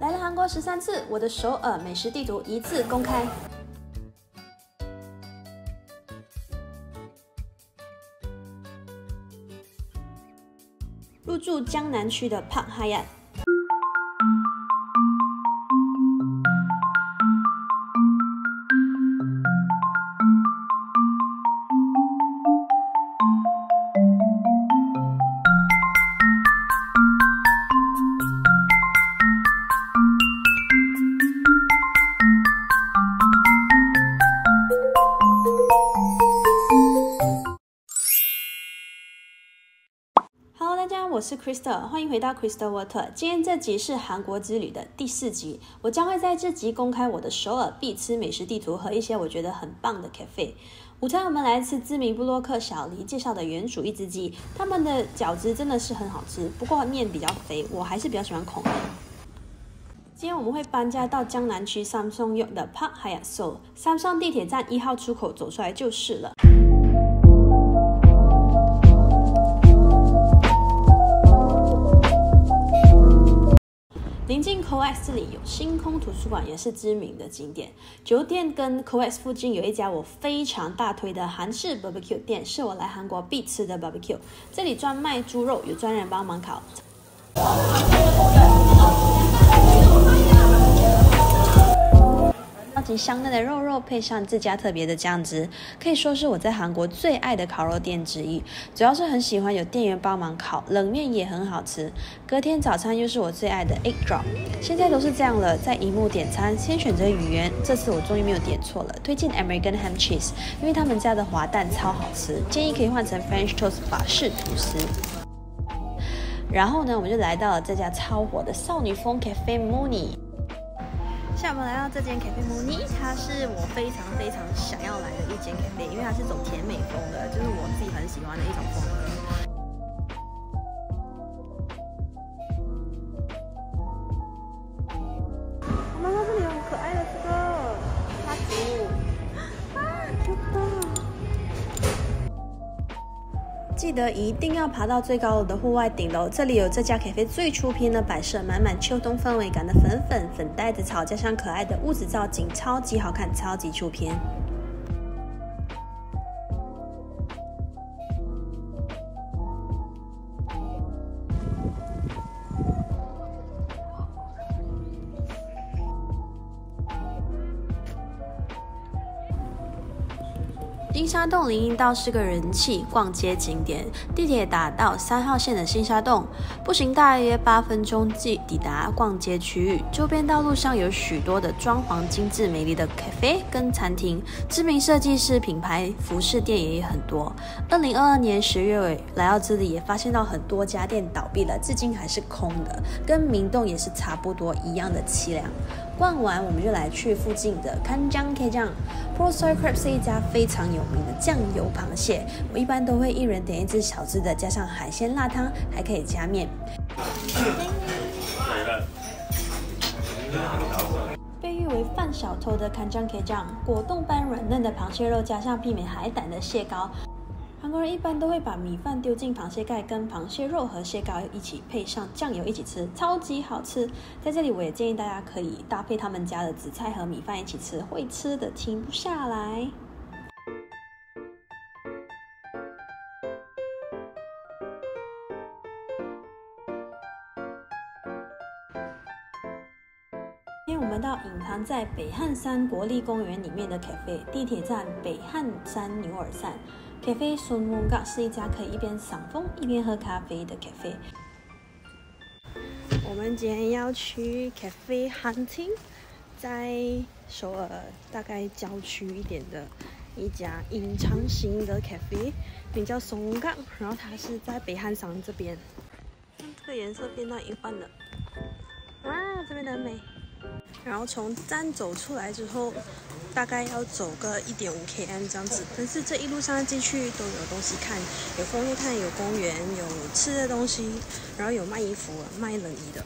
来了韩国十三次，我的首尔美食地图一次公开。入住江南区的 Park Hyatt。Hello，大家，我是 Krista，欢迎回到 Krista Water。今天这集是韩国之旅的第四集，我将会在这集公开我的首尔必吃美食地图和一些我觉得很棒的 cafe。午餐我们来吃知名布洛克小黎介绍的原主一只鸡，他们的饺子真的是很好吃，不过面比较肥，我还是比较喜欢孔面。今天我们会搬家到江南区三松用的 Park Hyatt Seoul，三上地铁站一号出口走出来就是了。临近 COEX 这里有星空图书馆，也是知名的景点。酒店跟 COEX 附近有一家我非常大推的韩式 BBQ 店，是我来韩国必吃的 BBQ。这里专卖猪肉，有专人帮忙烤。香嫩的肉肉配上自家特别的酱汁，可以说是我在韩国最爱的烤肉店之一。主要是很喜欢有店员帮忙烤，冷面也很好吃。隔天早餐又是我最爱的 egg drop。现在都是这样了，在荧幕点餐先选择语言。这次我终于没有点错了，推荐 American ham cheese，因为他们家的滑蛋超好吃，建议可以换成 French toast 法式吐司。然后呢，我们就来到了这家超火的少女风 Cafe Moonie。现在我们来到这间 Cafe Mooney，它是我非常非常想要来的一间 cafe，因为它是走甜美风的，就是我自己很喜欢的一种风格。记得一定要爬到最高楼的户外顶楼，这里有这家 cafe 最出片的摆设，满满秋冬氛围感的粉粉粉黛的草，加上可爱的屋子造景，超级好看，超级出片。金沙洞林荫道是个人气逛街景点，地铁打到三号线的新沙洞，步行大约八分钟即抵达逛街区域。周边道路上有许多的装潢精致美丽的 cafe 跟餐厅，知名设计师品牌服饰店也很多。二零二二年十月尾来到这里，也发现到很多家店倒闭了，至今还是空的，跟明洞也是差不多一样的凄凉。逛完，我们就来去附近的 Kanjang k a j a n g Pro Soy Crab 是一家非常有名的酱油螃蟹。我一般都会一人点一只小只的，加上海鲜辣汤，还可以加面。被誉为饭小偷的 Kanjang k a j a n g 果冻般软嫩的螃蟹肉，加上媲美海胆的蟹膏。韩国人一般都会把米饭丢进螃蟹盖，跟螃蟹肉和蟹膏一起配上酱油一起吃，超级好吃。在这里，我也建议大家可以搭配他们家的紫菜和米饭一起吃，会吃的停不下来。今天我们到隐藏在北汉山国立公园里面的 cafe，地铁站北汉山牛耳站。Cafe Sun m o n g a 是一家可以一边赏风一边喝咖啡的 cafe。我们今天要去 cafe hunting，在首尔大概郊区一点的一家隐藏型的 cafe，名叫松港，然后它是在北汉山这边。这个颜色变到一半了，哇，这边的美。然后从站走出来之后，大概要走个一点五 km 这样子。但是这一路上进去都有东西看，有风路看，有公园，有吃的东西，然后有卖衣服、卖冷衣的。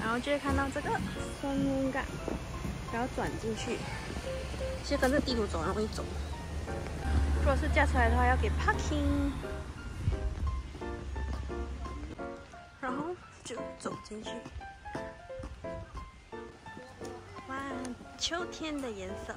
然后就会看到这个松木港。要转进去，其实跟着地图走容易走。如果是驾出来的话，要给 parking，然后就走进去。哇，秋天的颜色。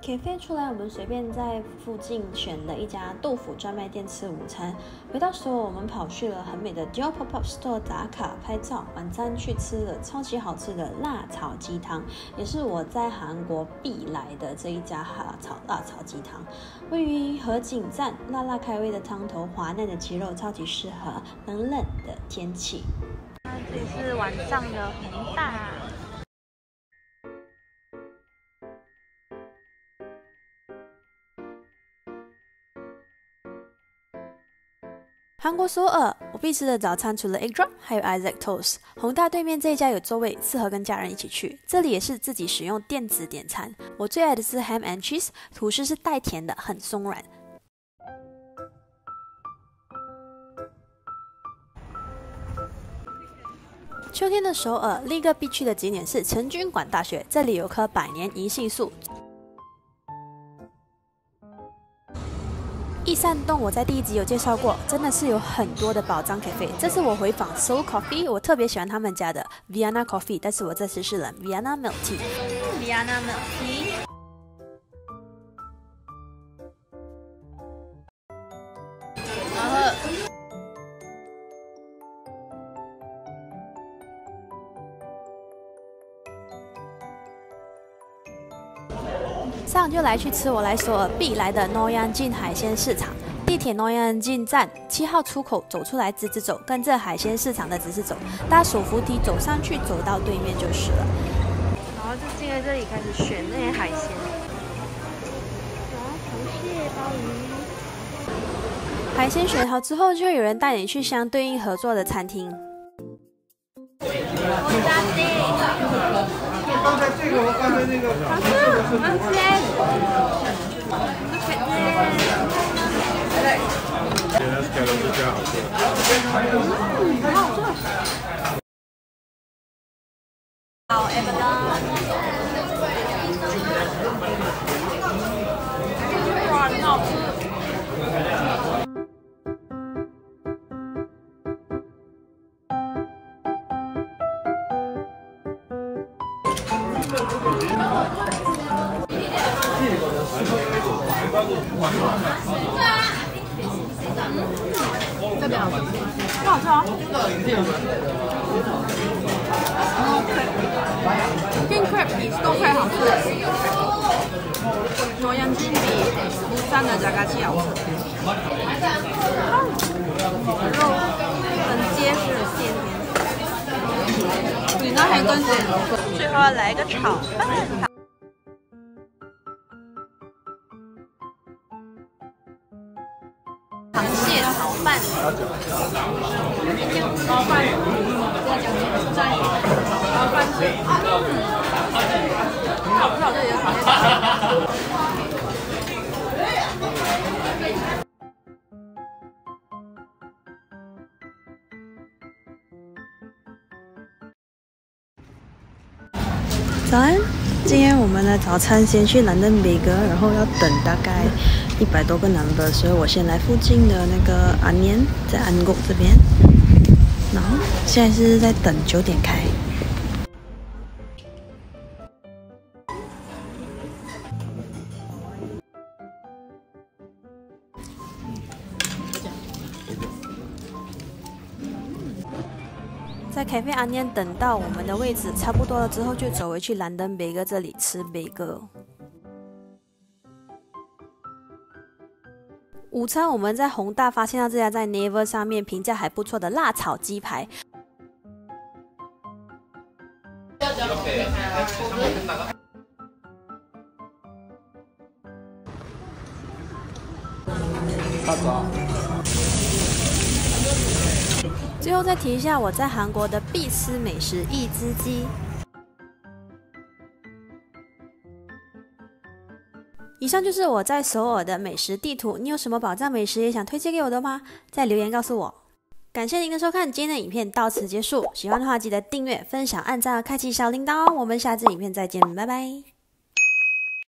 咖啡出来，我们随便在附近选了一家豆腐专卖店吃午餐。回到时候，我们跑去了很美的 Dior Pop Up Store 打卡拍照。晚餐去吃了超级好吃的辣炒鸡汤，也是我在韩国必来的这一家哈炒辣炒鸡汤。位于河景站，辣辣开胃的汤头，滑嫩的鸡肉，超级适合冷冷的天气。这是晚上的宏大。韩国首尔，我必吃的早餐除了 egg drop，还有 Isaac toast。宏大对面这一家有座位，适合跟家人一起去。这里也是自己使用电子点餐。我最爱的是 ham and cheese，吐司是带甜的，很松软。秋天的首尔，另一个必去的景点是成均馆大学，这里有棵百年银杏树。易善洞，我在第一集有介绍过，真的是有很多的宝藏咖啡。这次我回访 Soul Coffee，我特别喜欢他们家的 Vienna Coffee，但是我这次试了 Vienna Milk Tea。Vienna Milk Tea。上就来去吃我来首尔必来的 Noyanjin 海鲜市场。地铁 Noyanjin 站七号出口走出来，直直走，跟着海鲜市场的直直走，搭手扶梯走上去，走到对面就是了。然后就进来这里开始选那些海鲜。有螃蟹、鲍鱼。海鲜选好之后，就会有人带你去相对应合作的餐厅。刚才这个和刚才那个，好吃，好现在是开的比较好吃。嗯，好。这边好吃，不好吃。啊！金 crab 比豆块好吃，牛羊筋比釜山的炸嘎鸡好吃。肉很结实鲜，比那还更甜。最后来个炒饭。螃蟹炒饭，包饭，再讲实在，包饭是，很好，这里的螃蟹。早安，今天我们的早餐先去兰登比格，然后要等大概一百多个 number，所以我先来附近的那个阿年，在安宫这边，然后现在是在等九点开。在 cafe onion 等到我们的位置差不多了之后就走回去兰登北哥这里吃北哥。午餐我们在宏大发现到这家在 neva 上面评价还不错的辣炒鸡排。最后再提一下我在韩国的必吃美食——一只鸡。以上就是我在首尔的美食地图。你有什么宝藏美食也想推荐给我的吗？在留言告诉我。感谢您的收看，今天的影片到此结束。喜欢的话记得订阅、分享、按赞、开启小铃铛哦。我们下次影片再见，拜拜。